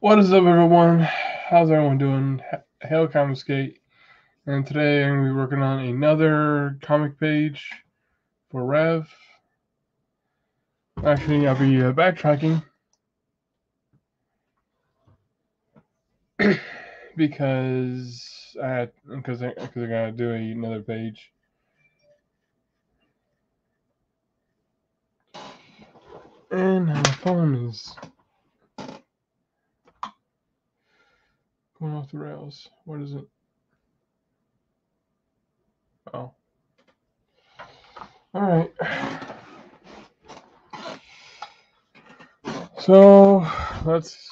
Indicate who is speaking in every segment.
Speaker 1: What is up, everyone? How's everyone doing? Hail Comicsgate, and today I'm going to be working on another comic page for Rev. Actually, I'll be uh, backtracking because I had because I, because I gotta do another page. And my phone is going off the rails. What is it? Oh. All right. So let's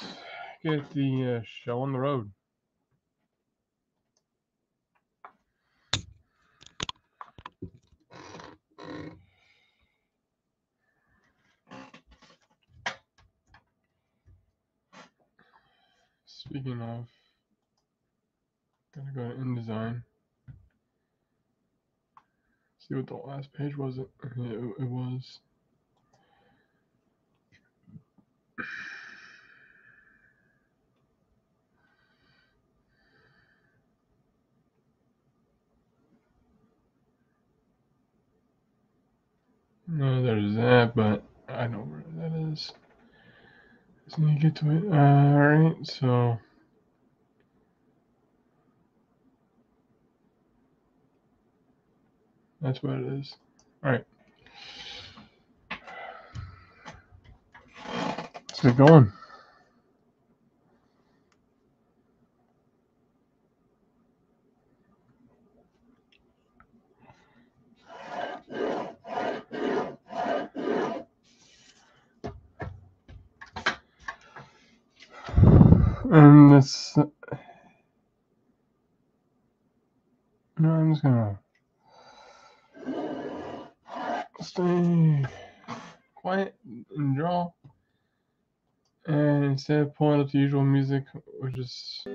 Speaker 1: get the uh, show on the road. Speaking of, gotta go to InDesign. See what the last page was. It, it, it was. No, there's that, but I know where that is. Just need to get to it. Uh, Alright, so. That's what it is. Alright. Let's get going. And this. No, I'm just gonna stay quiet and draw. And instead of pulling up the usual music, we're just.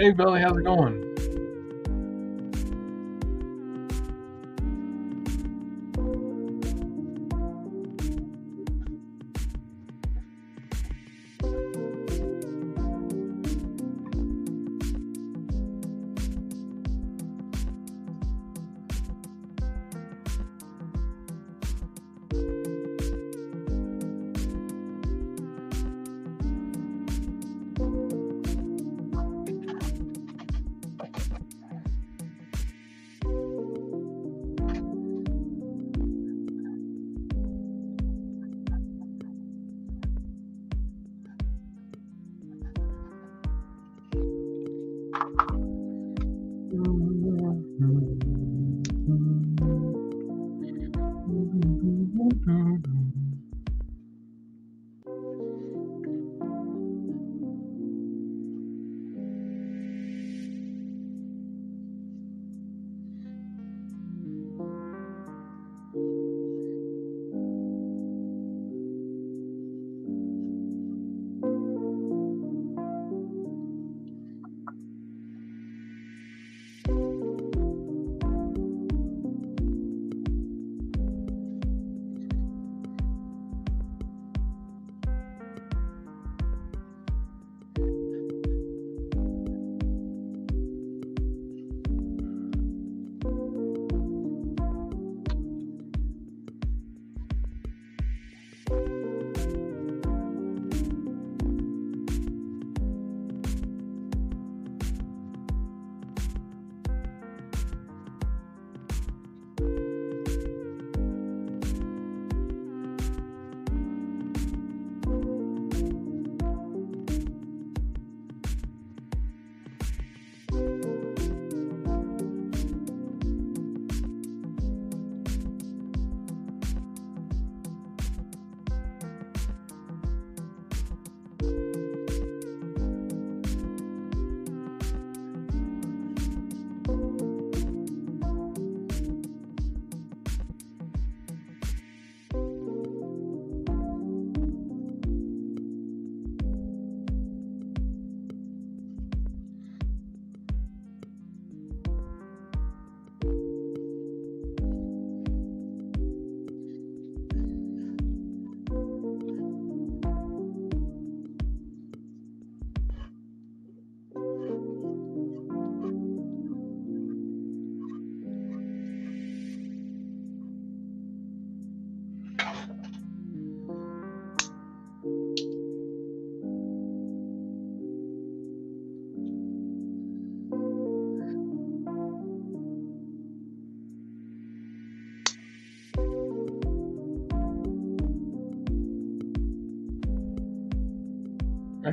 Speaker 1: Hey, Billy, how's it going?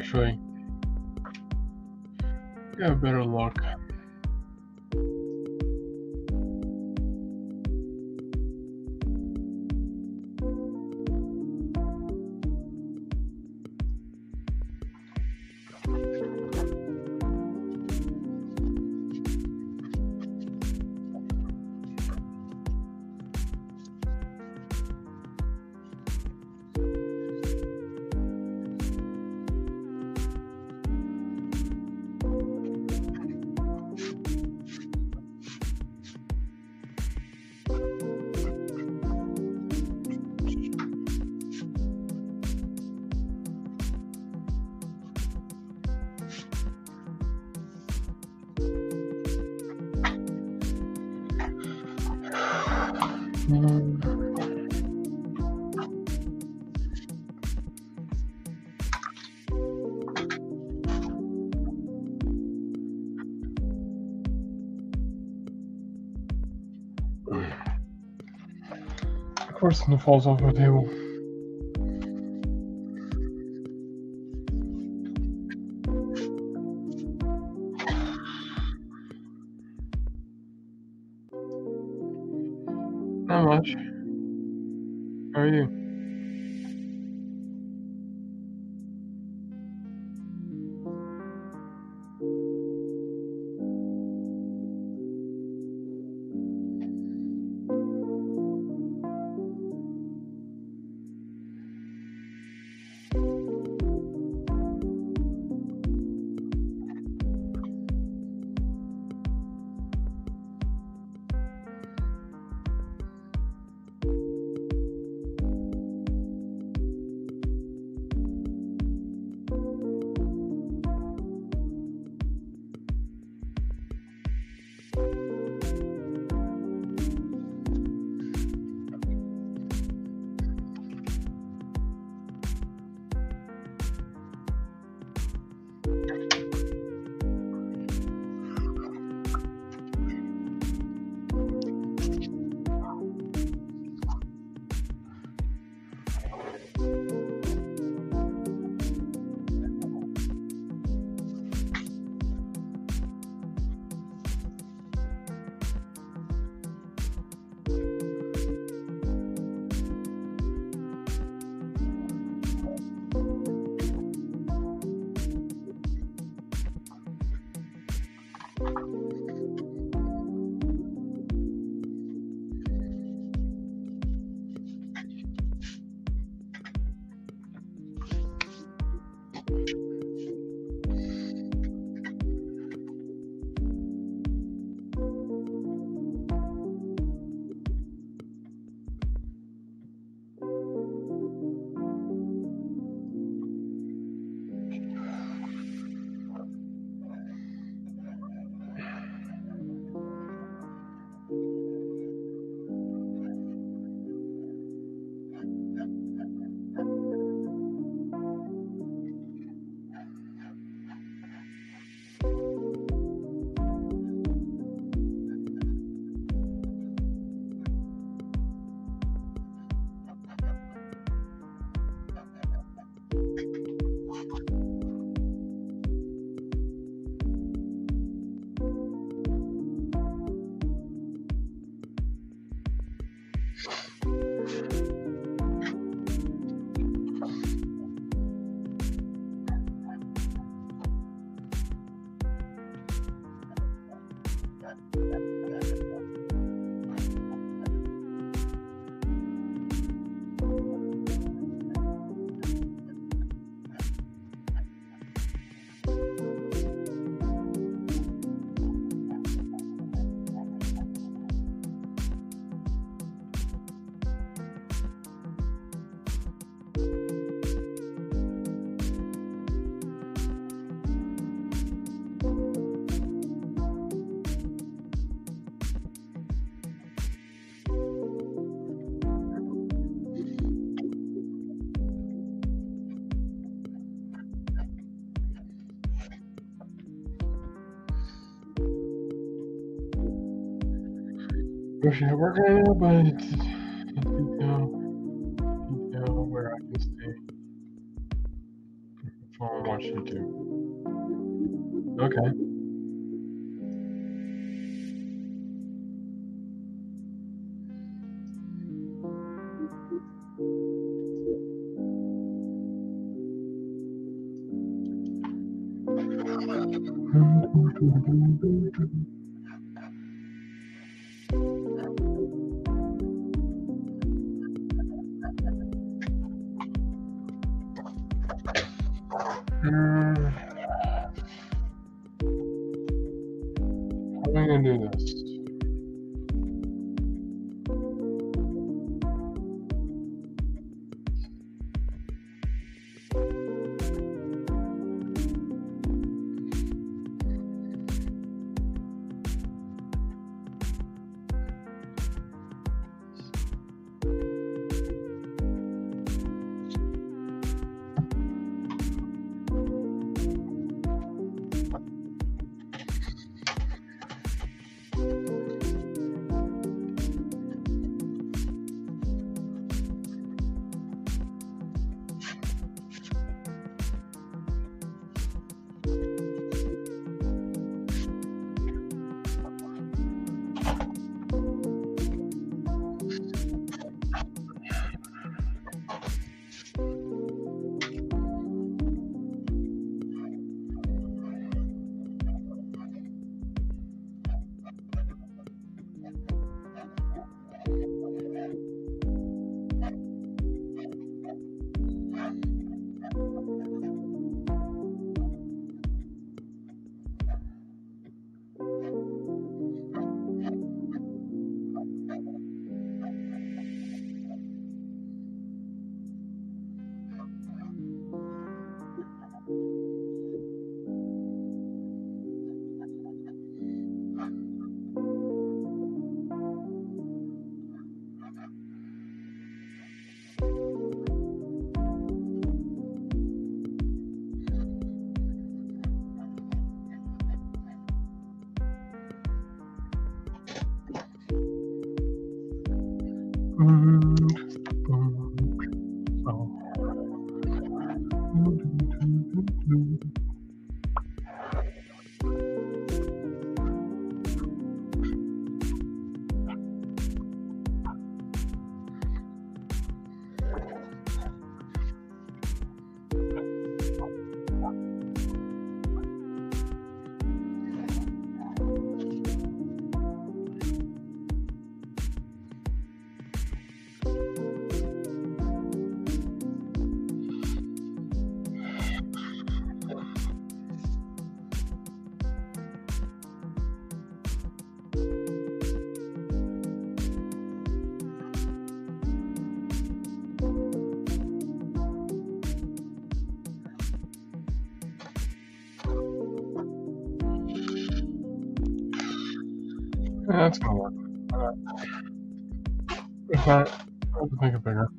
Speaker 1: Actually, you have better luck. Of course, it falls off the table. Wish I work on it, but it's detail, detail where I can stay. Phone watch YouTube. Okay. Yeah, that's gonna work. If not, I'll make it bigger.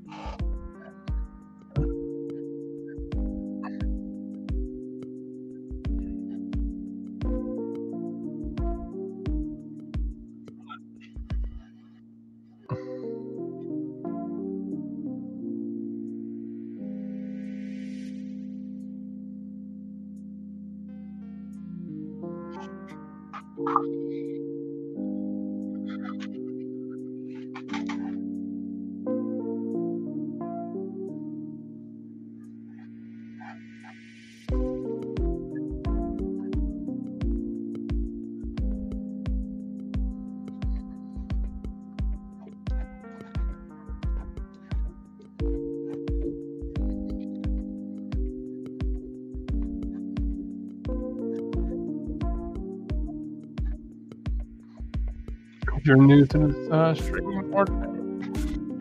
Speaker 1: You're new to this uh, stream or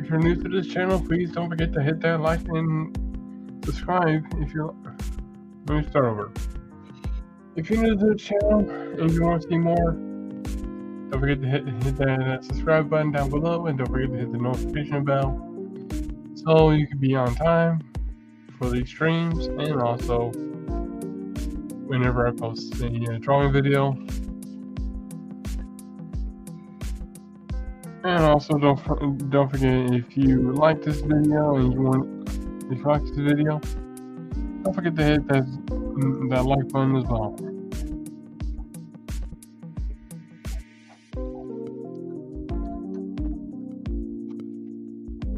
Speaker 1: if you're new to this channel, please don't forget to hit that like and subscribe. If you're, let me start over. If you're new to the channel and you want to see more, don't forget to hit, hit that, that subscribe button down below and don't forget to hit the notification bell so you can be on time for these streams and also whenever I post a uh, drawing video. And also don't don't forget if you like this video and you want if you like this video, don't forget to hit that that like button as well.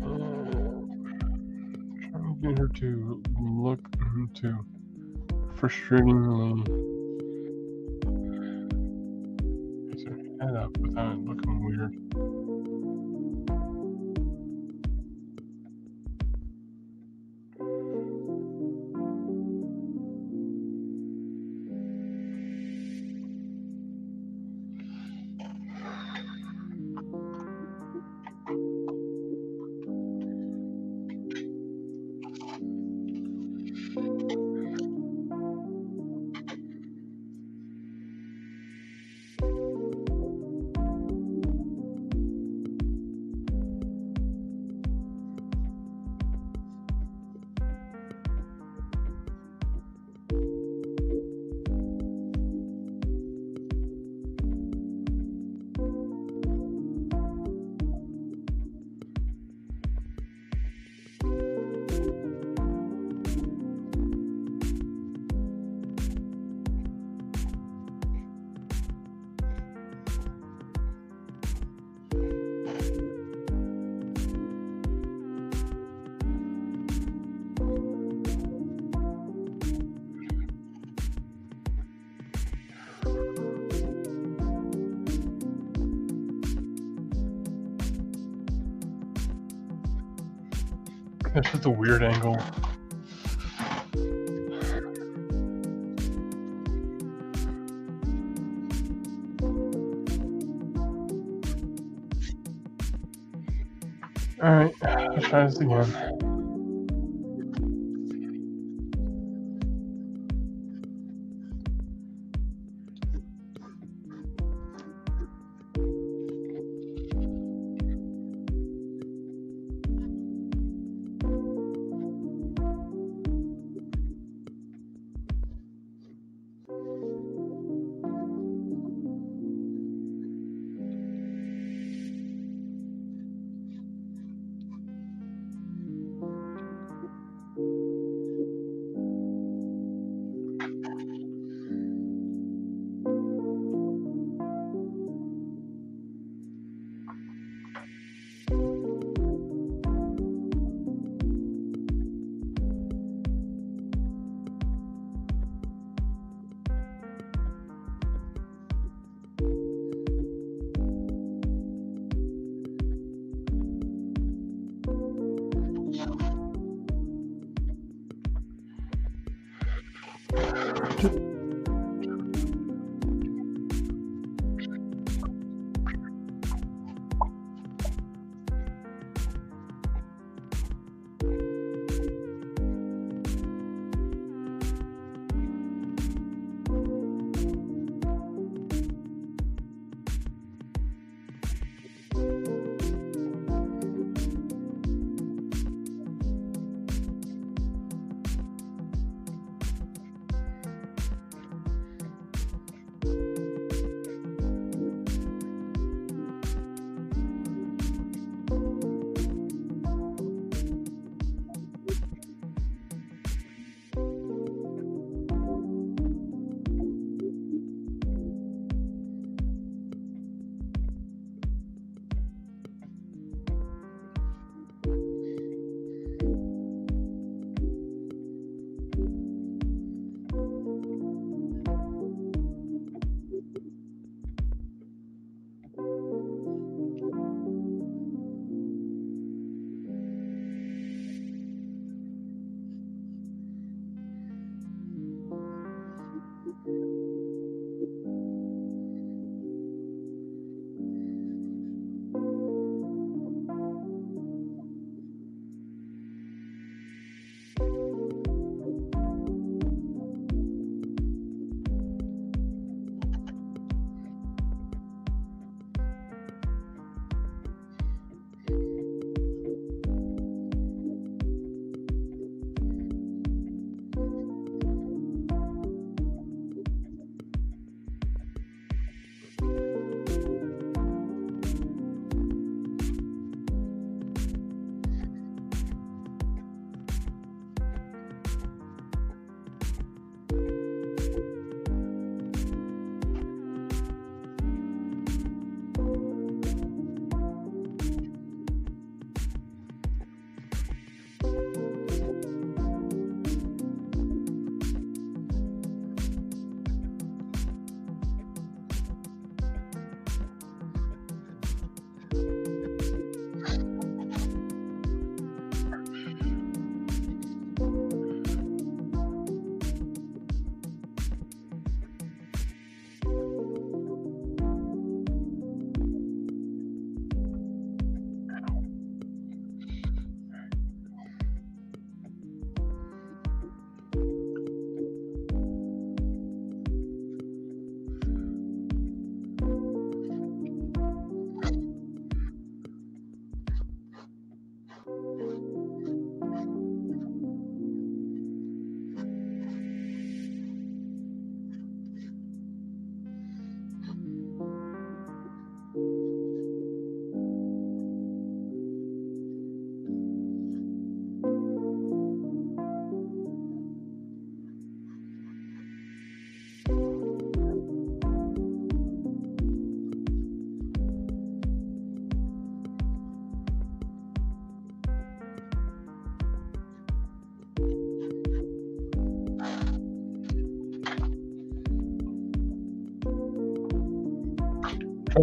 Speaker 1: Uh, Trying to get her to look into frustratingly her head up without it looking weird. A weird angle. Alright, let's try this again.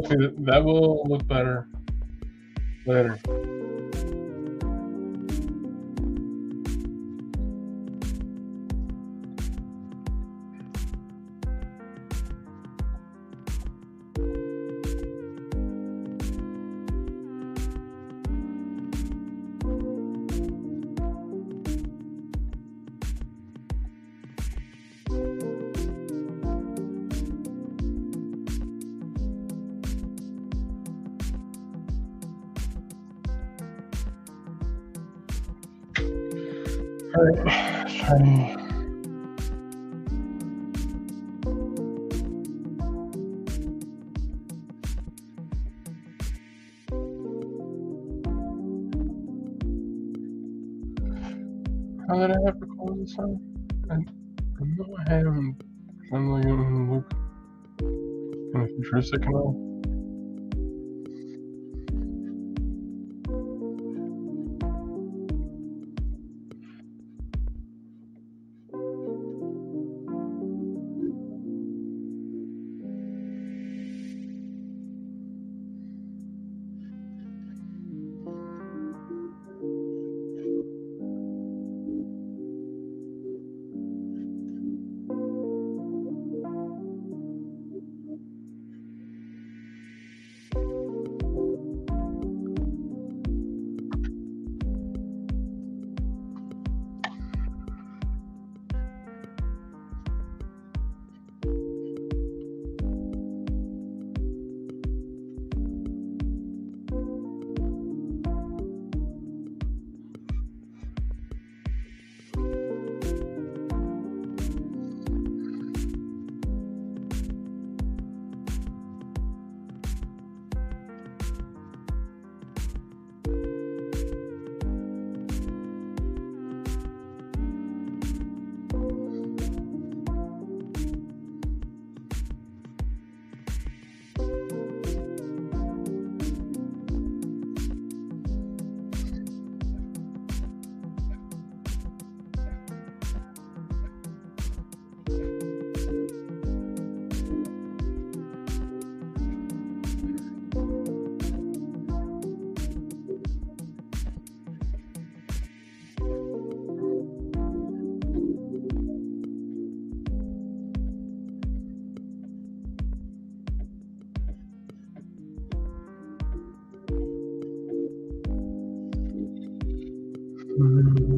Speaker 1: That will look better later. How did I have to close this out? I, I know I haven't. I'm like, look futuristic and all. Uh, you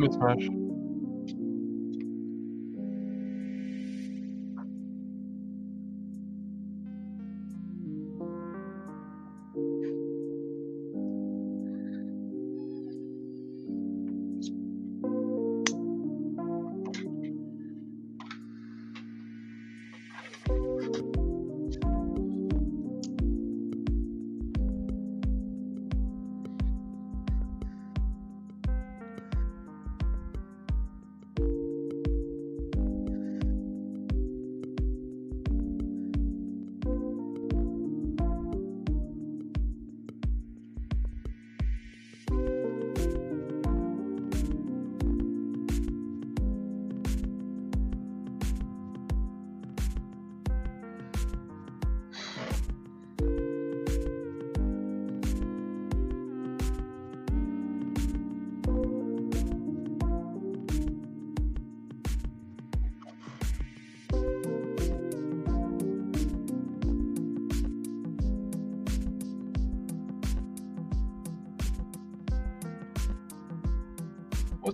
Speaker 1: didn't really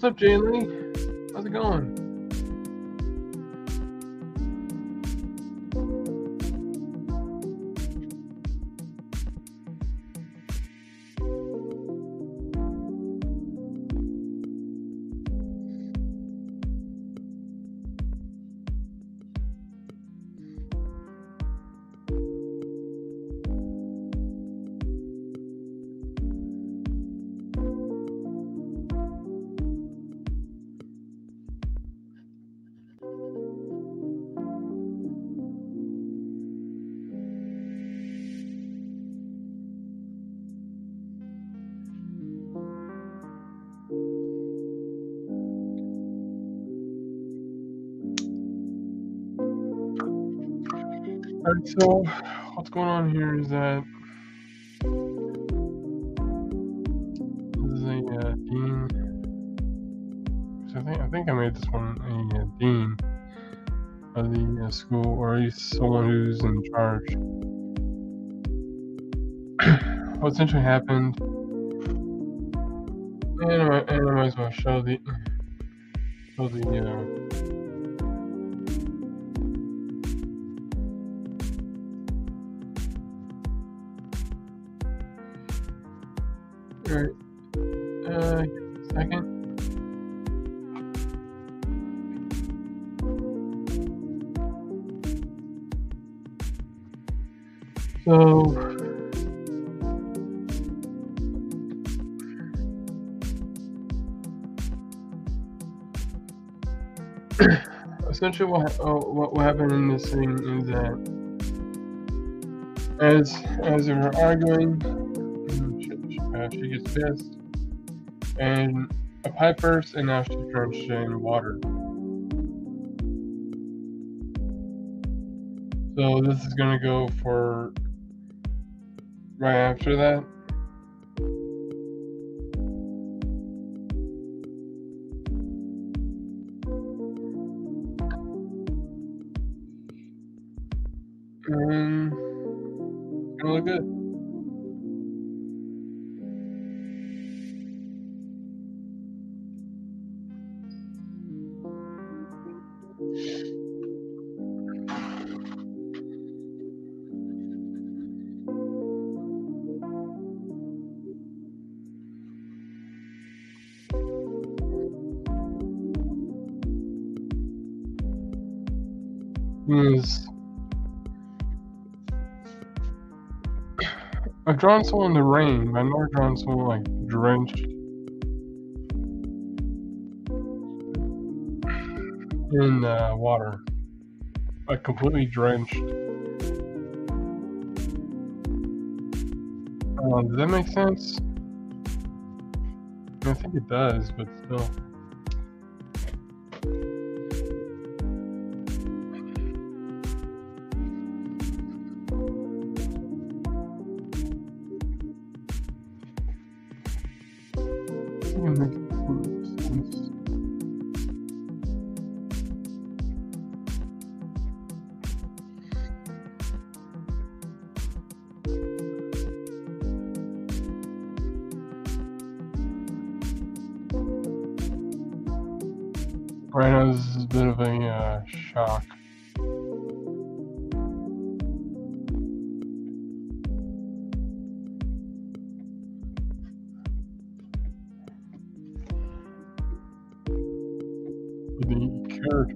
Speaker 1: What's up, Jay Lee? How's it going? So what's going on here is that this is a uh, dean. I think I think I made this one a uh, dean of the uh, school, or at least someone who's in charge. what essentially happened, and I, and I might as well show the show the uh, essentially what, ha- uh, what what happened in this thing is that as as they were arguing, she, she, uh, she gets pissed, and a pipe bursts, and now she's drenched in water. So this is gonna go for right after that. And gonna look good. Drawn someone in the rain, but I've never drawn someone like drenched in uh, water, like completely drenched. Uh, does that make sense? I think it does, but still.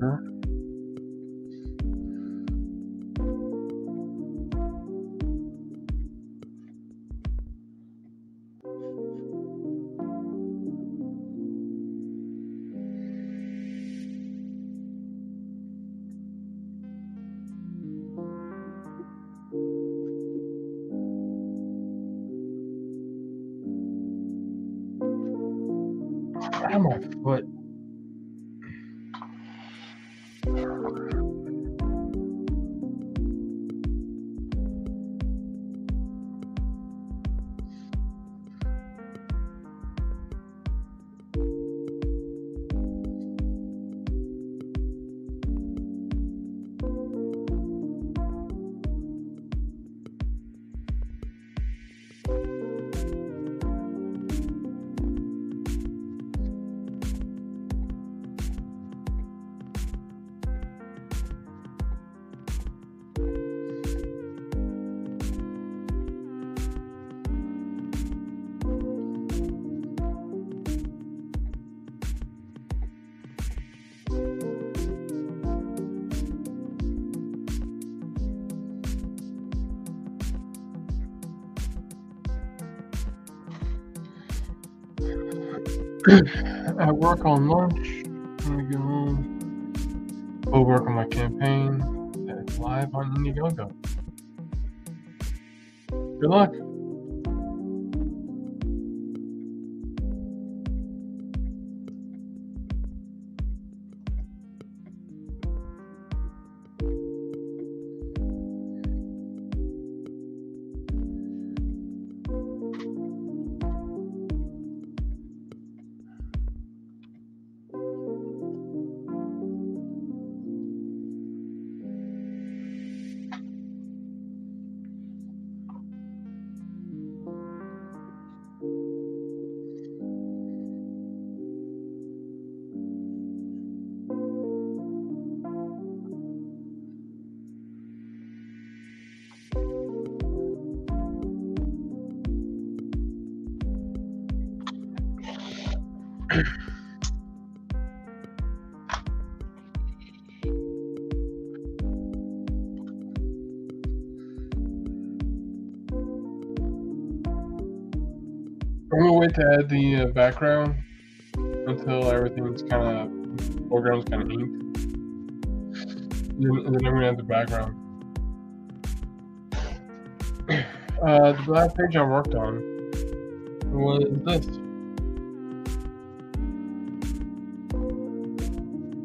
Speaker 1: The work on lunch, I'm gonna go home. Go work on my campaign. It's live on Indiegogo. Good luck. Wait to add the uh, background until everything's kind of foreground's kind of inked. Then, and then I'm gonna add the background. Uh, the last page I worked on was this.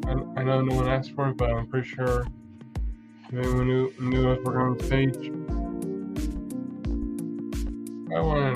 Speaker 1: I, know no one asked for it, but I'm pretty sure anyone knew, knew I was working on this page. I wanted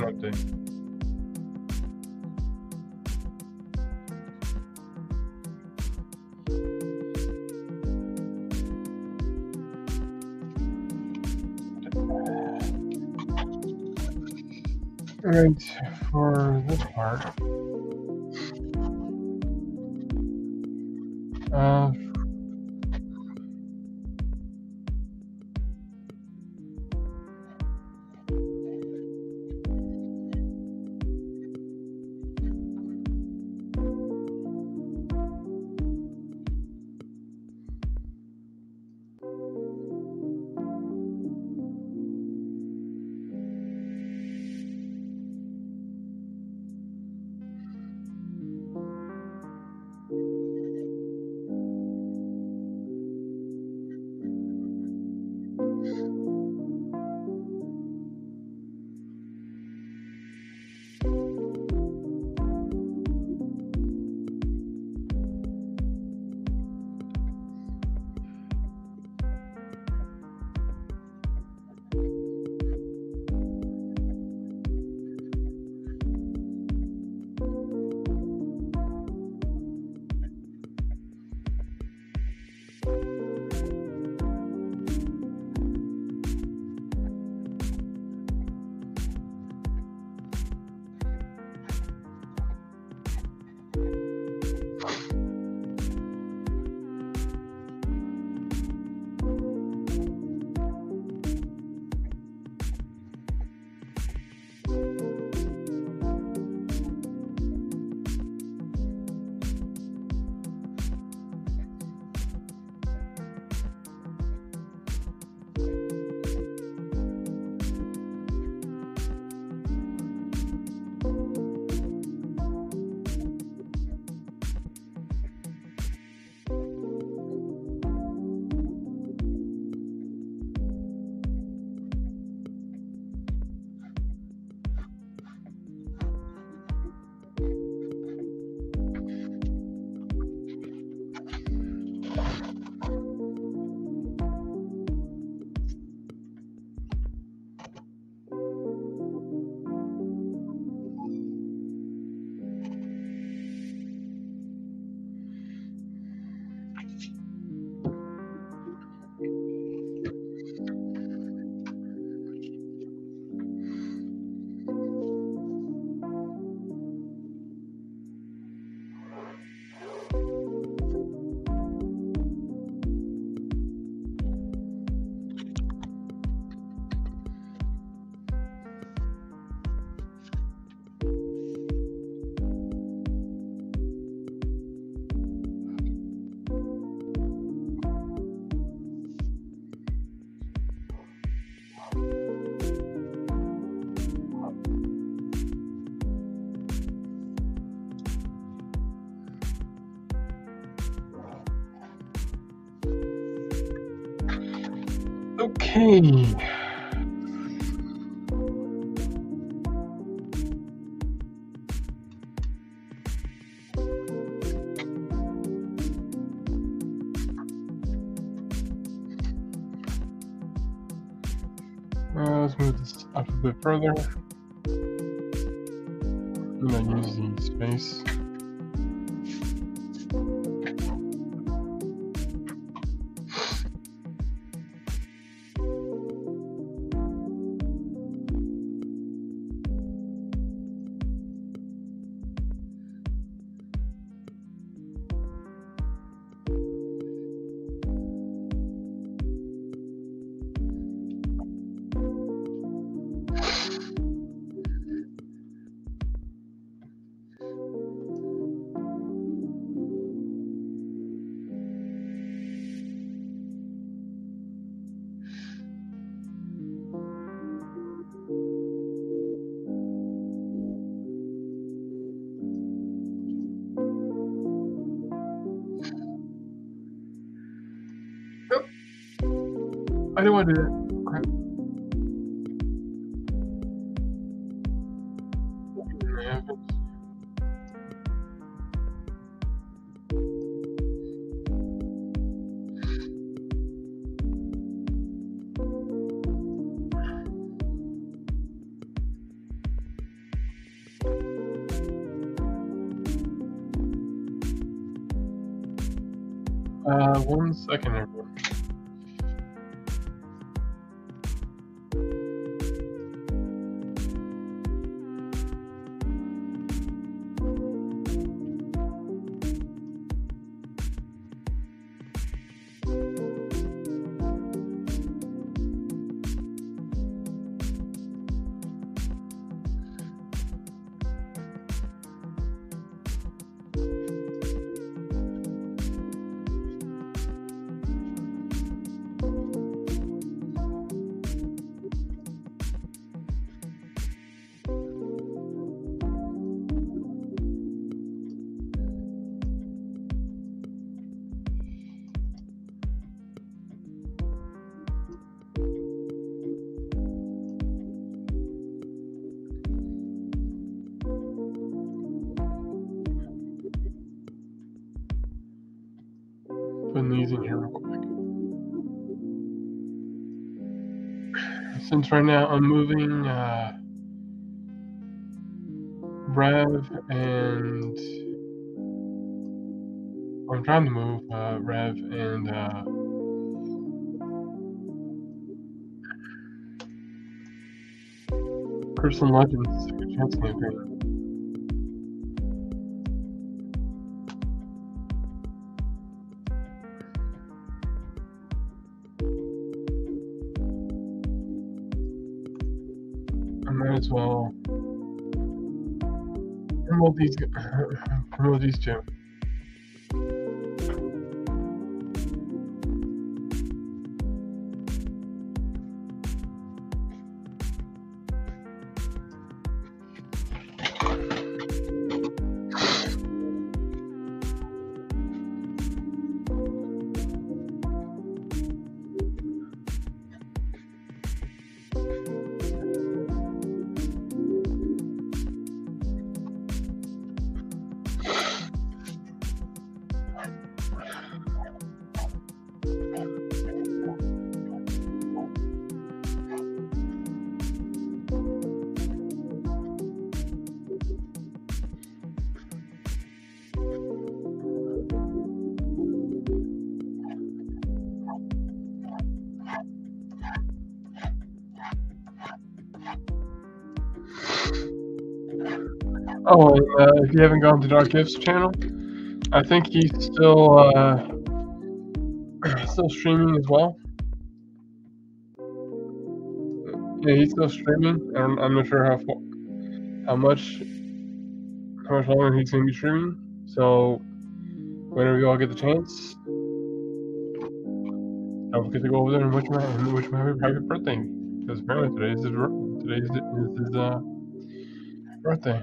Speaker 1: Okay. Uh, let's move this up a bit further. I'm gonna use the space. I didn't want to do that. Crap. Uh, one second, Putting these in here real quick. Since right now I'm moving uh, Rev and I'm trying to move uh, Rev and uh, Crystal Legends Second Chance campaign. These promote these two. If you haven't gone to Dark Gifts channel, I think he's still uh, still streaming as well. Yeah, he's still streaming. I'm, I'm not sure how how much how much longer he's gonna be streaming. So whenever you all get the chance, don't forget to go over there and wish him and wish him happy, birthday. Because apparently today is his today's is his uh, birthday.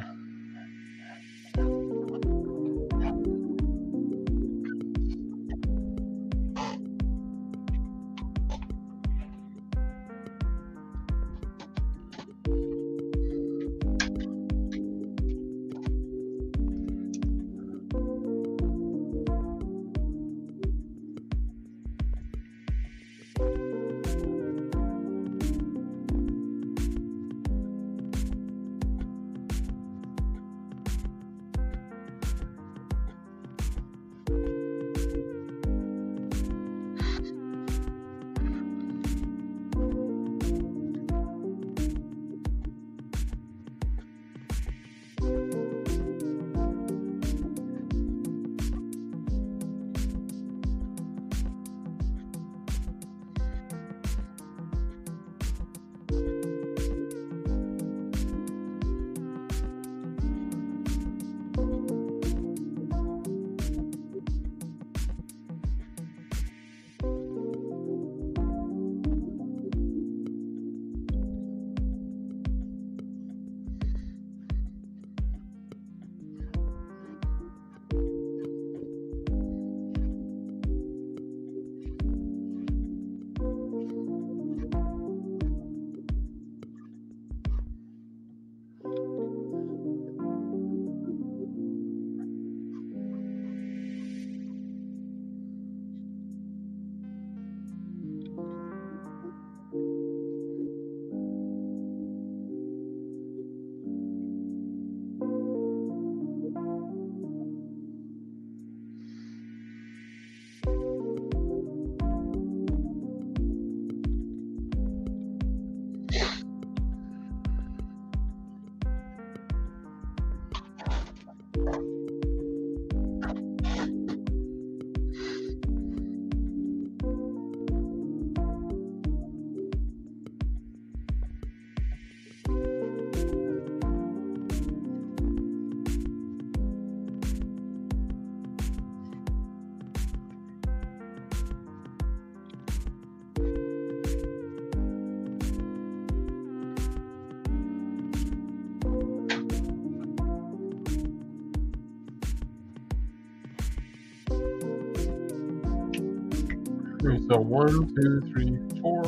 Speaker 1: So one, two, three, four,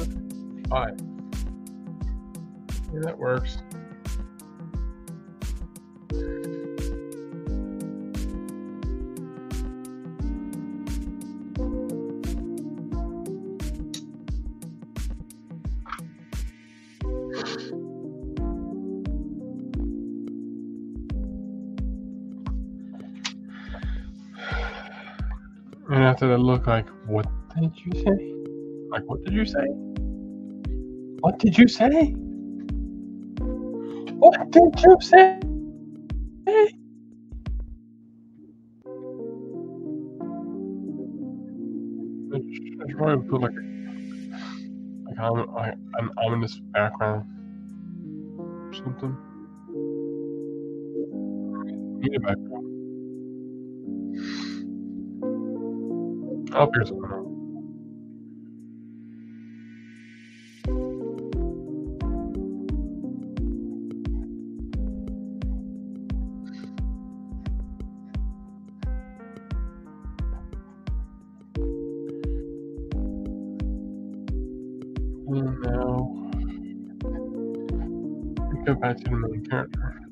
Speaker 1: five. Yeah, that works. And after that look like, what did you say? Like, what did you say? What did you say? What did you say? I I should probably put like, like, om- like an ominous background or something. Need a background. I'll figure something out. To the main character.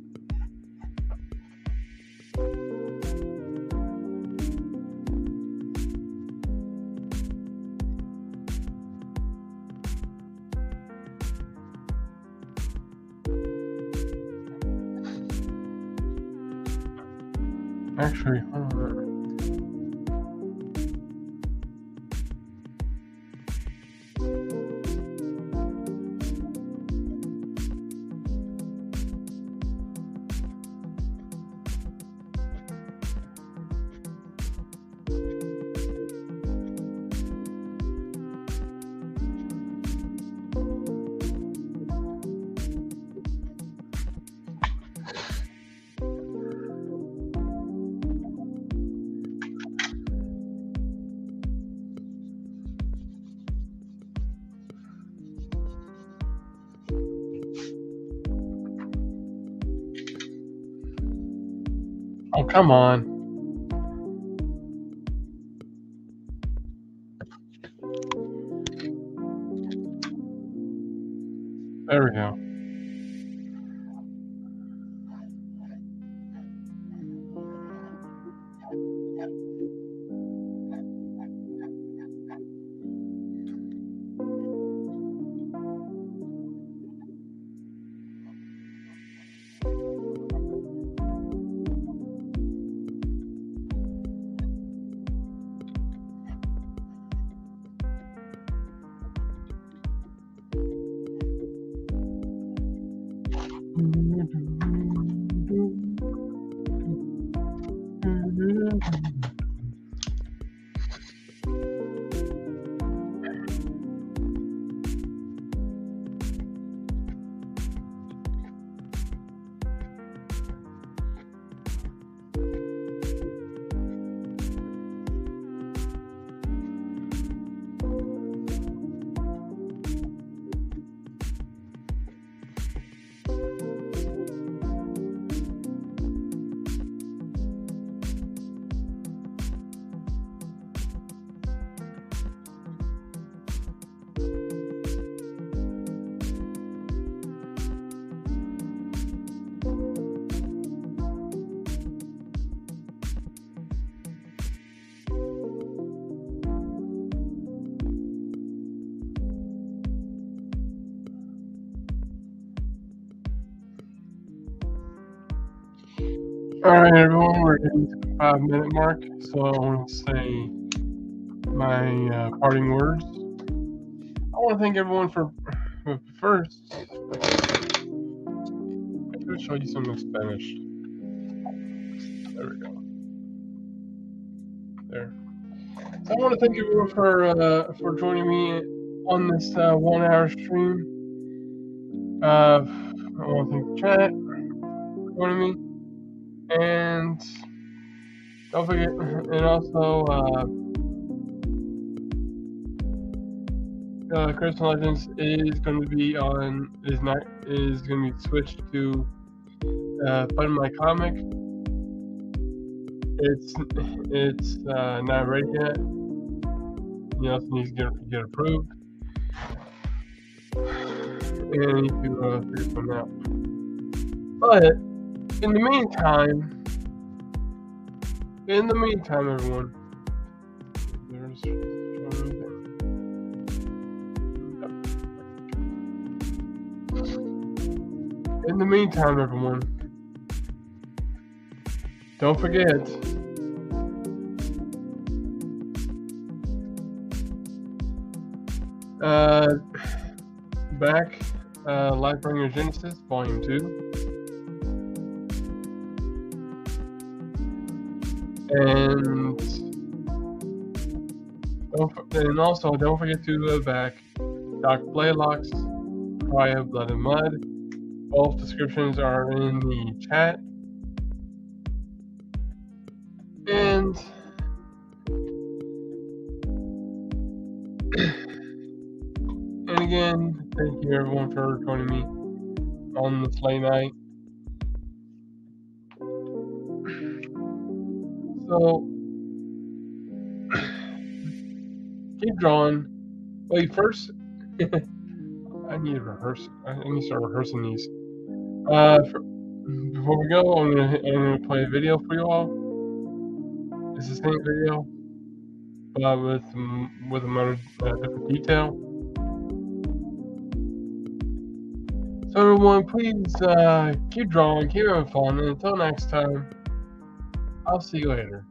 Speaker 1: Come on. All right, everyone, we're getting to the five minute mark, so I want to say my uh, parting words. I want to thank everyone for first. I'm going to show you some in Spanish. There we go. There. So I want to thank everyone for uh, for joining me on this uh, one hour stream. Uh, I want to thank the chat for joining me. And don't forget, and also, uh, uh, Crystal Legends is going to be on, is not, is going to be switched to, uh, Fund My Comic. It's, it's, uh, not ready yet. everything else needs to get, get approved. And I need to uh, figure something out. But in the meantime, in the meantime, everyone, there's in the meantime, everyone, don't forget. Uh, back uh, Lightbringer Genesis Volume 2. And don't, and also don't forget to uh, back Doc Blalock's Cry of Blood and Mud. Both descriptions are in the chat. And and again, thank you everyone for joining me on this late night. So keep drawing. Wait, first I need to rehearse. I need to start rehearsing these. Uh, for, before we go, I'm gonna, I'm gonna play a video for you all. It's the same video, but with with a more uh, different detail. So everyone, please uh, keep drawing, keep having fun, and until next time, I'll see you later.